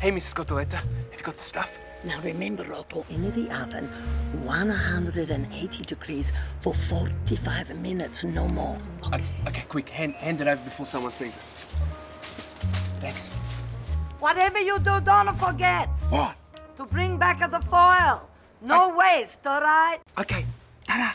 Hey, Mrs. Cotoletta, have you got the stuff? Now remember, Rocco, in the oven, 180 degrees for 45 minutes, no more. Okay, okay quick, hand, hand it over before someone sees us. Thanks. Whatever you do, don't forget What? to bring back the foil. No waste, all right? Okay, ta-da.